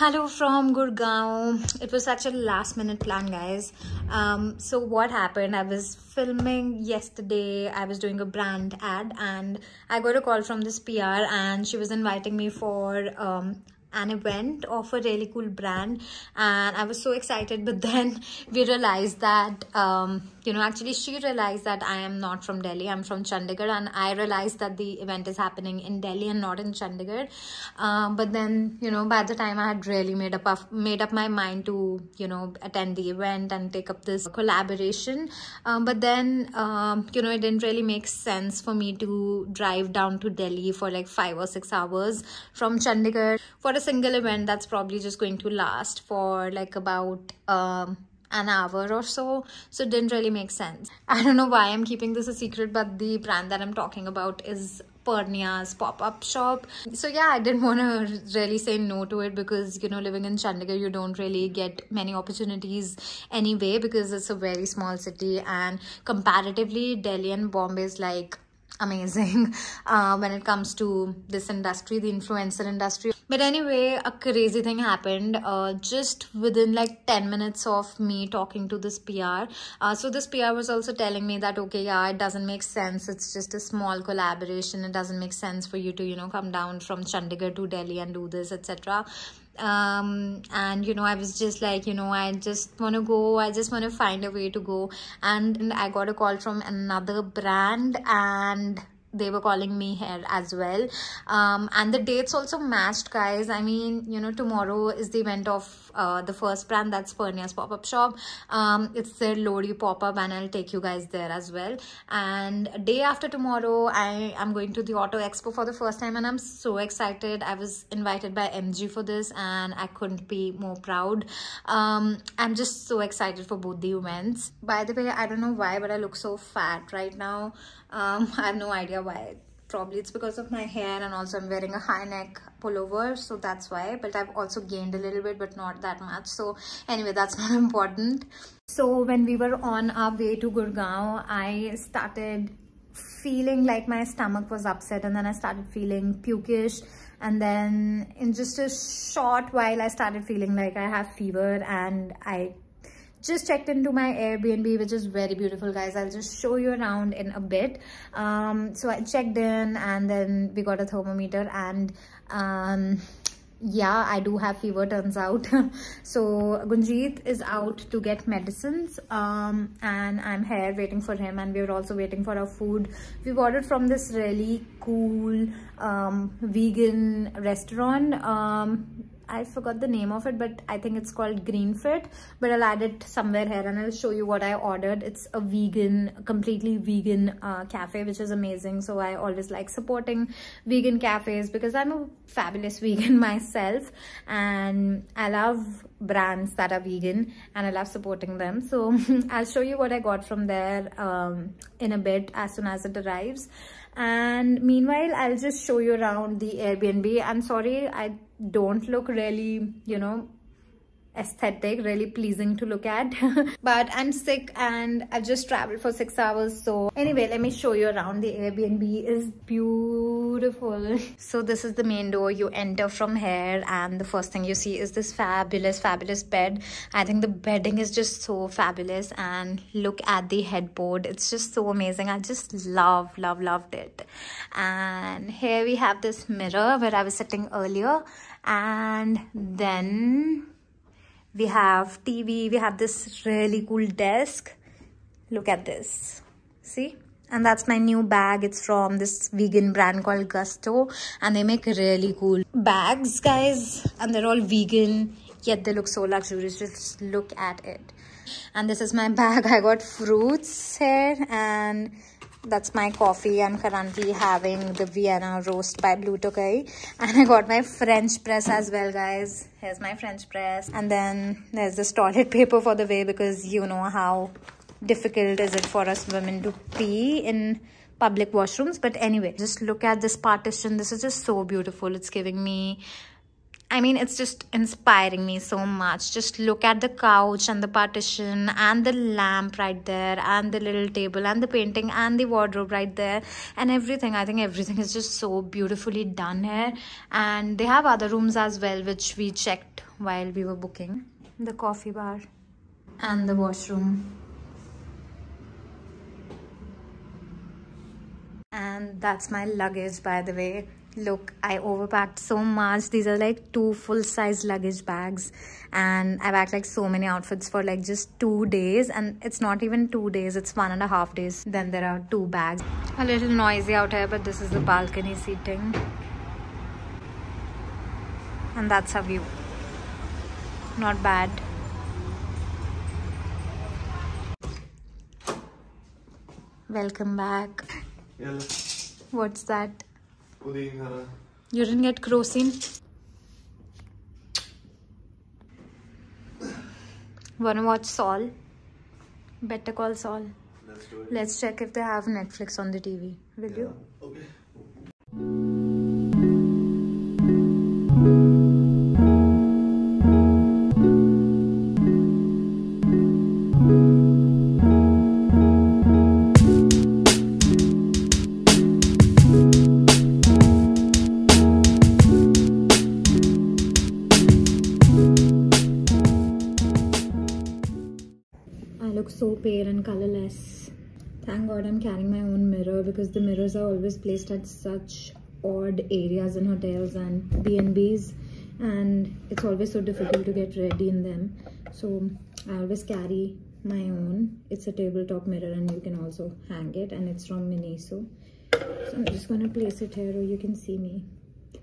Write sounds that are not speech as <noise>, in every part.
Hello from Gurgaon. It was such a last minute plan, guys. Um, so what happened? I was filming yesterday. I was doing a brand ad and I got a call from this PR and she was inviting me for um, an event of a really cool brand and I was so excited but then we realized that um, you know actually she realized that I am not from Delhi I'm from Chandigarh and I realized that the event is happening in Delhi and not in Chandigarh. Um, but then you know by the time I had really made up made up my mind to you know attend the event and take up this collaboration. Um, but then um, you know it didn't really make sense for me to drive down to Delhi for like five or six hours from Chandigarh for a single event that's probably just going to last for like about um, an hour or so so it didn't really make sense i don't know why i'm keeping this a secret but the brand that i'm talking about is Pernia's pop-up shop. So yeah, I didn't want to really say no to it because, you know, living in Chandigarh, you don't really get many opportunities anyway because it's a very small city and comparatively Delhi and Bombay is like amazing <laughs> uh, when it comes to this industry, the influencer industry. But anyway, a crazy thing happened uh, just within like 10 minutes of me talking to this PR. Uh, so this PR was also telling me that, okay, yeah, it doesn't make sense. It's just a small collaboration. It doesn't make sense for you to, you know, come down from Chandigarh to Delhi and do this, etc um and you know i was just like you know i just want to go i just want to find a way to go. And i got a call from another brand and they were calling me here as well. Um, and the dates also matched guys. I mean you know tomorrow is the event of uh, the first brand. That's Pernia's pop-up shop. Um, it's their Lodi pop-up and I'll take you guys there as well. And day after tomorrow I am going to the auto expo for the first time and I'm so excited. I was invited by MG for this and I couldn't be more proud. Um, I'm just so excited for both the events. By the way I don't know why but I look so fat right now. Um, <laughs> I have no idea why probably it's because of my hair and also I'm wearing a high neck pullover so that's why. But I've also gained a little bit but not that much. So anyway that's <laughs> not important. So when we were on our way to Gurgaon I started feeling like my stomach was upset and then I started feeling pukish. And then in just a short while I started feeling like I have fever and I just checked into my airbnb which is very beautiful guys. I'll just show you around in a bit. Um, so i checked in and then we got a thermometer and um, yeah i do have fever turns out. <laughs> So gunjeet is out to get medicines um, and i'm here waiting for him and we are also waiting for our food. We've ordered from this really cool um, vegan restaurant. Um, I forgot the name of it, but I think it's called Green Fit. But I'll add it somewhere here and I'll show you what I ordered. It's a vegan, completely vegan uh, cafe, which is amazing. So I always like supporting vegan cafes because I'm a fabulous <laughs> vegan myself and I love brands that are vegan and I love supporting them. So <laughs> I'll show you what I got from there um, in a bit as soon as it arrives. And meanwhile, I'll just show you around the Airbnb. I'm sorry, I don't look really, you know, aesthetic really pleasing to look at. <laughs> But i'm sick and i've just traveled for six hours so anyway let me show you around. The airbnb is beautiful. <laughs> So this is the main door you enter from here and the first thing you see is this fabulous fabulous bed. I think the bedding is just so fabulous and look at the headboard. It's just so amazing. I just love love loved it. And here we have this mirror where i was sitting earlier and then we have TV, we have this really cool desk. Look at this. See? And that's my new bag. It's from this vegan brand called Gusto. And they make really cool bags, guys. And they're all vegan, yet they look so luxurious. Just look at it. And this is my <laughs> bag. I got fruits here and that's my coffee. I'm currently having the vienna roast by blue tokai and i got my french press as well guys. Here's my french press. And then there's this toilet <laughs> paper for the way because you know how difficult is it for us women to pee in public washrooms. But anyway just look at this partition. This is just so beautiful. It's giving me I mean, it's just inspiring me so much. Just look at the couch and the partition and the lamp right there and the little table and the painting and the wardrobe right there and everything. I think everything is just so beautifully done here. And they have other rooms as well, which we checked while we were booking. The coffee bar and the washroom. And that's my luggage, by the way look i overpacked so much. These are like two full-size luggage bags. And i've packed like so many outfits for like just two days. And it's not even two days. It's one and a half days. Then there are two bags. A little noisy out here but this is the balcony seating. And that's a view. Not bad. Welcome back. What's that you didn't get crocin? Wanna watch Saul? Better call Saul. Let's do it. Let's check if they have Netflix on the TV. Will yeah. you? So pale and colorless. Thank God I'm carrying my own mirror because the mirrors are always placed at such odd areas in hotels and B&Bs and it's always so difficult to get ready in them. So I always carry my own. It's a tabletop mirror and you can also hang it and it's from Miniso. So I'm just to place it here or you can see me.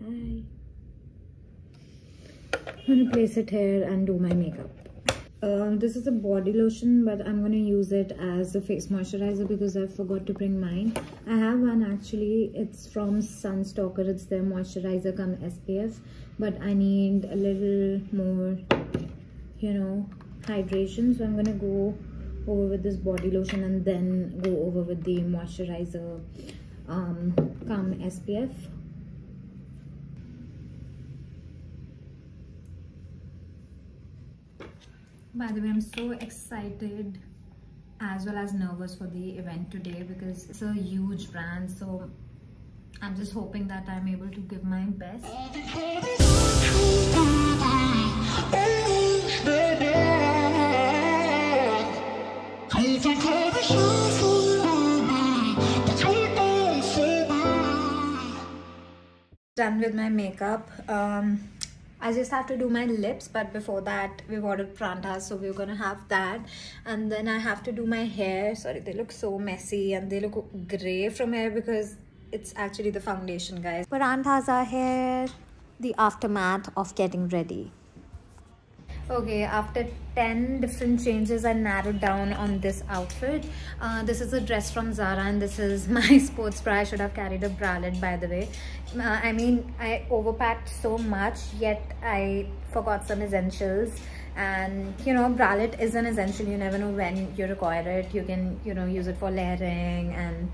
Hi. I'm to place it here and do my makeup. Um, this is a body lotion but i'm going to use it as a face moisturizer because i forgot to bring mine. I have one actually. It's from sunstalker. It's their moisturizer come spf but i need a little more you know hydration. So i'm going to go over with this body lotion and then go over with the moisturizer um come spf by the way i'm so excited as well as nervous for the event today because it's a huge brand so i'm just hoping that i'm able to give my best. Done with my makeup. Um I just have to do my lips but before that we've ordered prantas so we're gonna have that. And then I have to do my hair. Sorry they look so messy and they look gray from here because it's actually the foundation guys. Prantas are here the aftermath of getting ready okay after 10 different changes i narrowed down on this outfit. Uh, this is a dress from zara and this is <laughs> my sports bra. I should have carried a bralette by the way. Uh, i mean i overpacked so much yet i forgot some essentials. And you know bralette is an essential. You never know when you require it. You can you know use it for layering and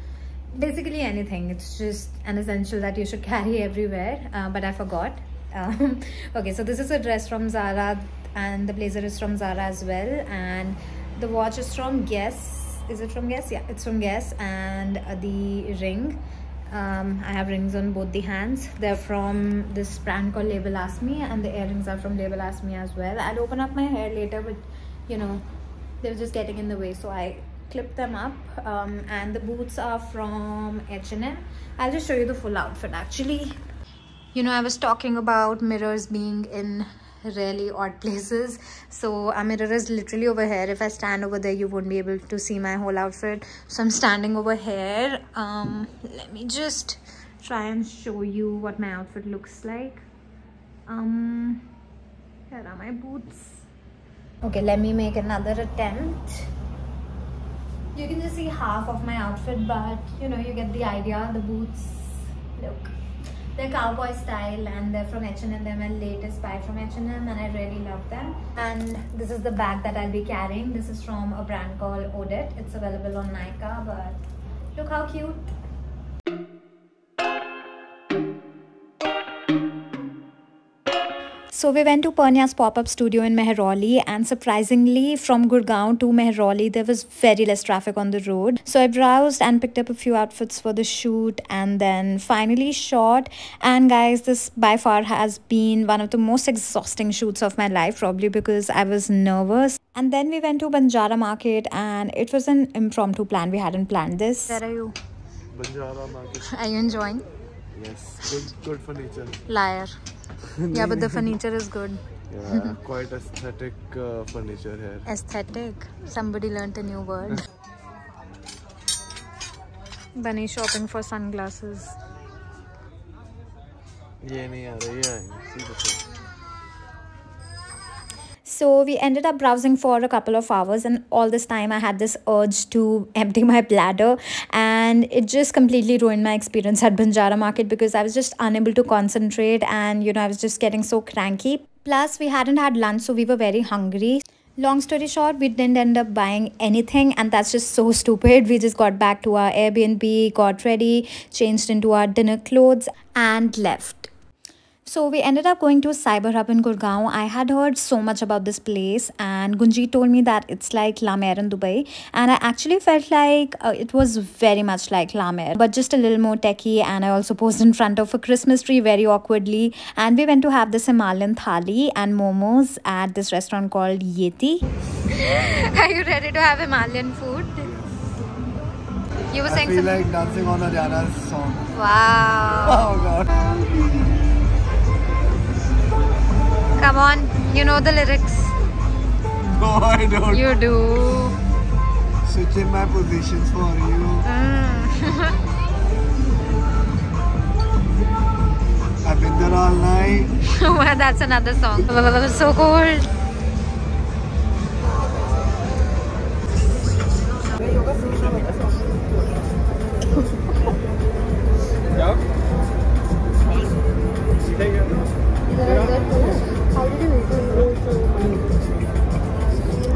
basically anything. It's just an essential that you should <laughs> carry everywhere. Uh, but i forgot. Um, <laughs> okay so this is a dress from zara and the blazer is from Zara as well. And the watch is from Guess. Is it from Guess? Yeah it's from Guess. And uh, the ring. Um, I have rings on both the hands. They're from this brand called Label Ask Me and the earrings are from Label Ask Me as well. I'll open up my hair later but you know they're just getting in the way. So I clip them up um, and the boots are from H&M. I'll just show you the full outfit actually. You know I was talking about mirrors being in really odd places. So a mirror is literally over here. If i stand over there you won't be able to see my whole outfit. So i'm standing over here. Um let me just try and show you what my outfit looks like. Um here are my boots. Okay let me make another attempt. You can just see half of my outfit but you know you get the idea. The boots look they're cowboy style and they're from H&M. They're my latest buy from H&M and I really love them. And this is the bag that I'll be carrying. This is from a brand called Odette. It's available on Nykaa but look how cute. So we went to Pernia's pop-up studio in Mehrauli and surprisingly from Gurgaon to Mehrauli there was very less traffic on the road. So I browsed and picked up a few outfits for the shoot and then finally shot and guys this by far has been one of the most exhausting shoots of my life probably because I was nervous. And then we went to Banjara Market and it was an impromptu plan. We hadn't planned this. Where are you? Banjara Market. Are you enjoying? Yes, good, good furniture. Liar. <laughs> yeah, but the furniture is good. Yeah, <laughs> quite aesthetic uh, furniture here. Aesthetic. Somebody learnt a new word. Bunny shopping for sunglasses. ये नहीं आ रही है see the thing. So we ended up browsing for a couple of hours, and all this time I had this urge to <laughs> empty my bladder, and it just completely ruined my experience at Banjara Market because I was just unable to concentrate, and you know, I was just getting so cranky. Plus, we hadn't had lunch, so we were very hungry. Long story short, we didn't end up buying anything, and that's just so stupid. We just got back to our Airbnb, got ready, changed into our dinner clothes, and left. So we ended up going to Cyber Hub in Gurgaon. I had heard so much about this place and Gunji told me that it's like La Mer in Dubai and I actually felt like uh, it was very much like La Mer but just a little more techy and I also posed in front of a Christmas tree very awkwardly and we went to have this Himalayan thali and momos at this restaurant called Yeti. <laughs> Are you ready to have Himalayan food? You were I saying feel something? like dancing on Ariana's song. Wow. <laughs> Oh god. Come on. You know the lyrics. No, I don't. You do. Switching my positions for you. Mm. I've been there all night. <laughs> well, that's another song. <laughs> So cold.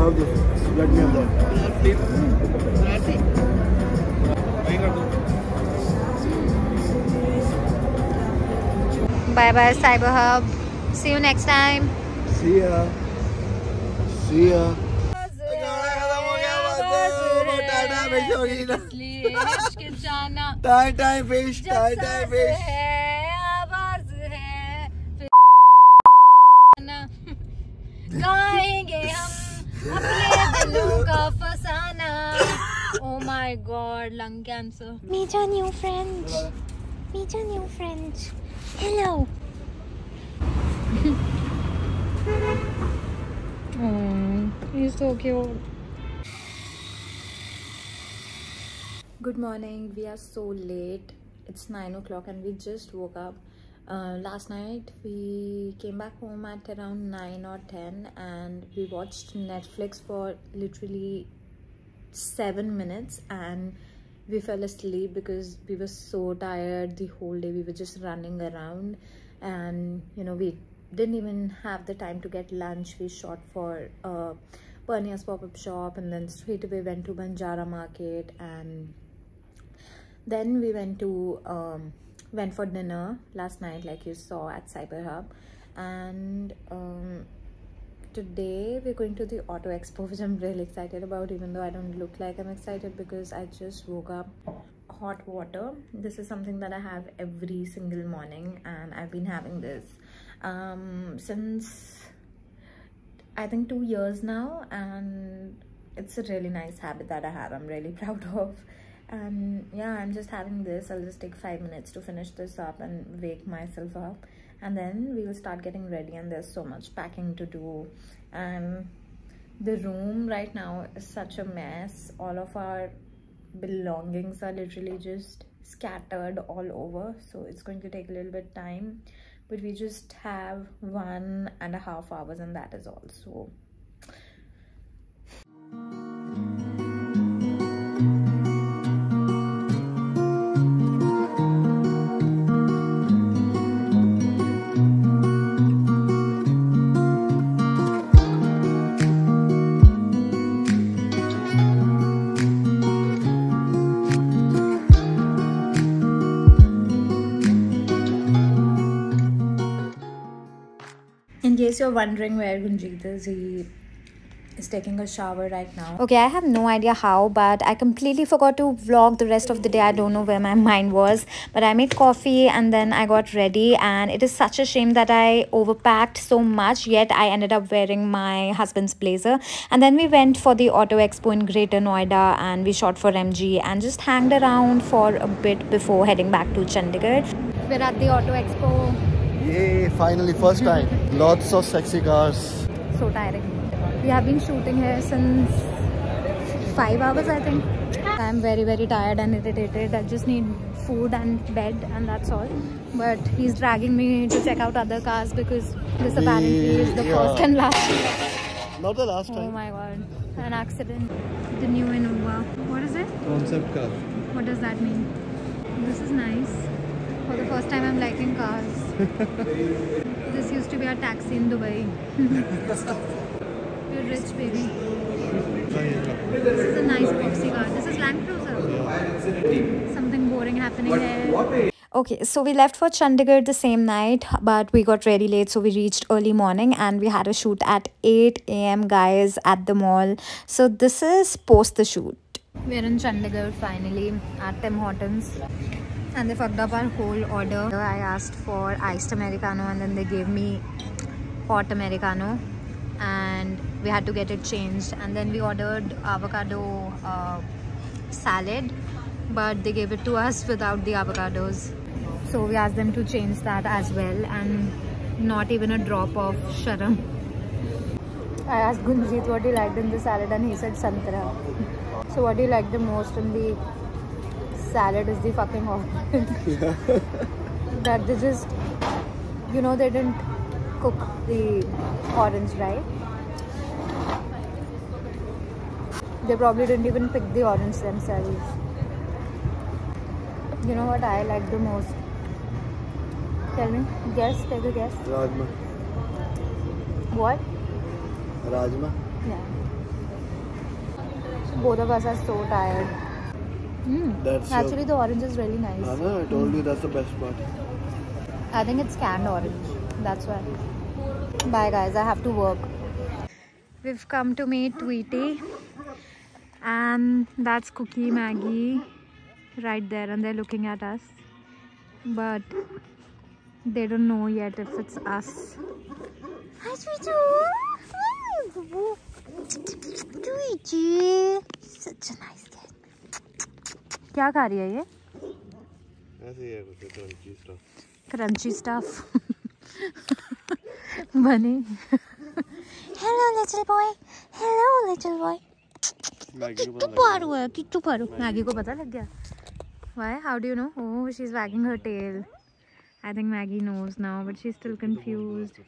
भाव दे blood में Bye bye Cyber Hub. See you next time. See ya. See ya. Time time fish time time fish गाएँगे हम Oh my god, lung cancer. Meet your new friend. Meet your new friend. Hello. oh, he's so cute. Good morning. We are so late. It's 9 o'clock and we just woke up. Uh, last night we came back home at around 9 or 10 and we watched Netflix for literally 7 minutes and we fell asleep because we were so tired the whole day. We were just running around and you know, we didn't even have the time to get lunch. We shot for uh, Pernia's pop-up shop and then straight away went to Banjara Market and then we went to um, went for dinner last night like you saw at cyber hub. And um, today we're going to the auto expo <laughs> which i'm really excited about even though i don't look like i'm excited because i just woke up hot water. This is something that i have every single morning and i've been having this um, since i think two years now and it's a really nice habit that i have i'm really <laughs> proud of and yeah i'm just having this. I'll just take five minutes to finish this up and wake myself up. And then we will start getting ready and there's so much packing to do. And the room right now is such a mess. All of our belongings are literally just scattered all over. So it's going to take a little bit time. But we just have one and a half hours and that is all you're wondering where Gunjit is, he is taking a shower right now. Okay, I have no idea how, but I completely forgot to vlog the rest of the day. I don't know where my <laughs> mind was, but I made coffee and then I got ready. And it is such a shame that I overpacked so much, yet I ended up wearing my husband's blazer. And then we went for the Auto Expo in Greater Noida and we shot for MG and just hanged around for a bit before heading back to Chandigarh. We're at the Auto Expo. Yay, finally, first time. Lots of sexy cars. So tiring. We have been shooting here since 5 hours I think. I'm very very tired and irritated. I just need food and bed and that's all. But he's dragging me to check out other cars because this apparently is the Yeah. first and last. Not the last Oh my god. An accident. The new Innova. What is it? Concept car. What does that mean? This is nice. For the first time I'm liking cars. <laughs> this used to be our taxi in Dubai. <laughs> We're rich baby. Oh, this is a nice boxy car. This is Land Cruiser. Something boring happening here. Okay, so we left for Chandigarh the same night, but we got really late, so we reached early morning and we had a shoot at 8 a.m. guys at the mall. So this is post the shoot. We're in Chandigarh finally at Tim Hortons. And they fucked up our whole order. I asked for iced Americano and then they gave me hot Americano. And we had to get it changed. And then we ordered avocado uh, salad. But they gave it to us without the avocados. So we asked them to change that as well. And not even a drop of sharam. I asked Gunjit what he liked in the salad and he said santra. So what do you like the most in the salad is the fucking orange. <laughs> that they just, you know, they didn't cook the orange right. They probably didn't even pick the orange themselves. You know what I like the most? Tell me. Guess. Take a guess. Rajma. What? Rajma. Yeah. Both of us are so tired. Mm. That's your- Actually, the orange is really nice. Anna, I told you that's the best part. I think it's canned orange. That's why. Bye, guys. I have to work. We've come to meet Tweety. And that's Cookie Maggie right there. And they're looking at us. But they don't know yet if it's us. Hi, Tweety. Tweety. Such a nice kid. क्या खा रही है ये? ऐसे ही है crunchy stuff crunchy stuff bunny. Hello little boy hello little boy Kittu पार हुआ किट्टू पार हुआ मैगी को पता लग गया। Why how do you know oh she is wagging her tail I think Maggie knows now but she is still confused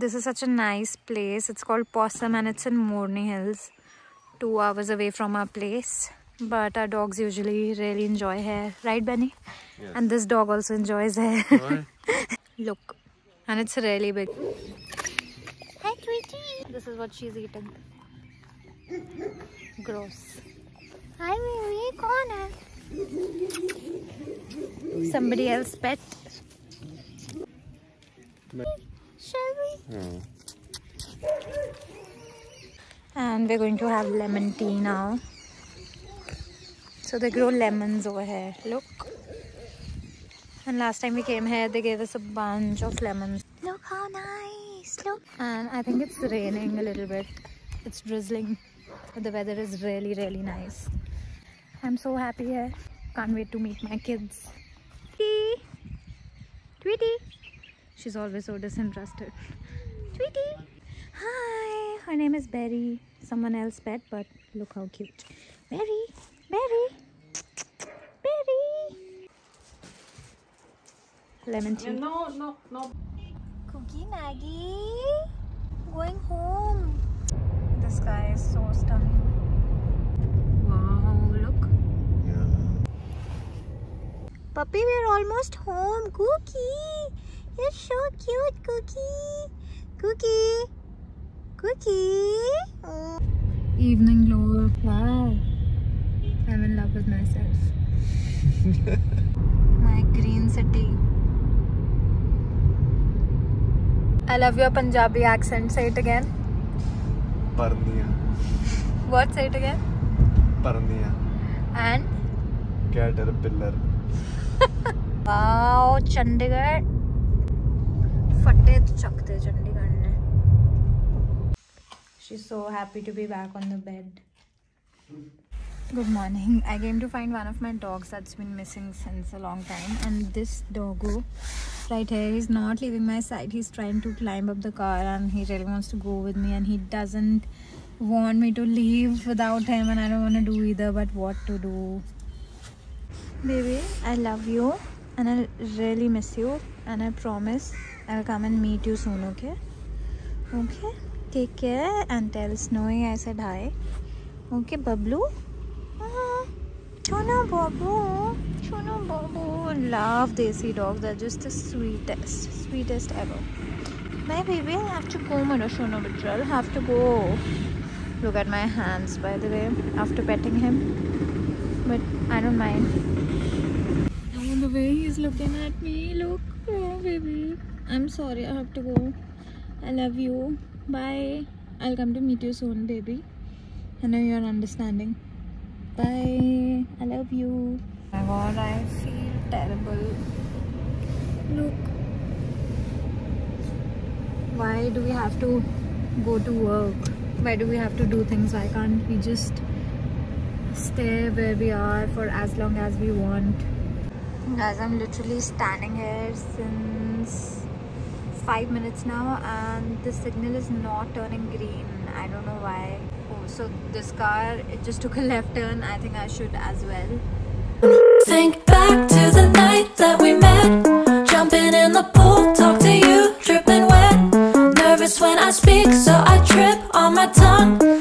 This is such a nice place. It's called Possum and it's in Morney Hills, two hours away from our place. But our dogs usually really enjoy hair right, Benny? And this dog also enjoys here. <laughs> Look, and it's really big. Hi, Tweety. This is what she's eating. Gross. Hi, Mary. Kaun hai? Somebody else pet. Shall we? And we're going to have lemon tea now. So they grow lemons over here. Look. And last time we came here, they gave us a bunch of lemons. Look how nice. Look. And I think it's raining a little bit. It's drizzling. But the weather is really, really nice. I'm so happy here. Can't wait to meet my kids. Tweety. Tweety. She's always so disinterested. Tweety. Hi. Her name is Berry. Someone else pet, but look how cute. Berry. Berry. Berry. Lemon tea. No, no, no. Cookie Maggie. Going home. The sky is so stunning. Wow, look. Puppy, we're almost home. Cookie. You're so cute, Cookie. Cookie. Cookie. Oh. Evening glow. Wow. I'm in love with myself. <laughs> My green city. I love your Punjabi accent. Say it again. Parnia. What? Say it again. Parnia. And Caterpillar. <laughs> wow, Chandigarh. फटे तो चकते चंडीगढ़ ने She's so happy to be back on the bed. Good morning. I came to find one of my dogs that's been missing since a long time, and this doggo right here is not leaving my side. He's trying to climb up the car, and he really wants to go with me, and he doesn't want me to leave without him, and I don't want to do either. But what to do? Baby, I love you, and I really miss you, and I promise I'll come and meet you soon. Okay? Okay. Take care and tell Snowy I said hi. Okay, Bablu. Chona Babu. Chona Babu. Love Desi dogs. They're just the sweetest. Sweetest ever. Baby, I have to go, Mara Shona Bitral. have to go. Look at my hands, by the way, after petting him. But I don't mind. Oh, the way he's looking at me. Look, oh, baby. I'm sorry, I have to go. I love you. Bye. I'll come to meet you soon, baby. I know you're understanding. Bye. I love you. Oh my god, I feel terrible. Look. Why do we have to go to work? Why do we have to do things? Why can't we just stay where we are for as long as we want? Guys, I'm literally standing here since five minutes now and the signal is not turning green i don't know why so this car it just took a left turn. I think i should as well. Think back to the night that we met. Jumping in the pool talk to you dripping wet. Nervous when i speak so i trip on my tongue